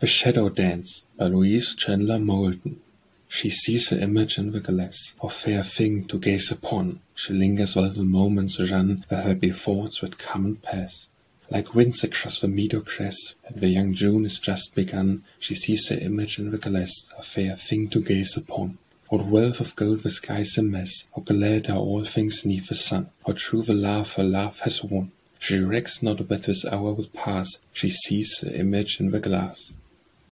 The Shadow Dance by Louise Chandler Moulton. She sees the image in the glass, a fair thing to gaze upon. She lingers while the moments run, that happy thoughts would come and pass. Like winds across the meadow grass, and the young June is just begun, she sees the image in the glass, a fair thing to gaze upon. What wealth of gold the skies amass, how glad are all things neath the sun, how true the love her love has won. She recks not that this hour will pass, she sees the image in the glass.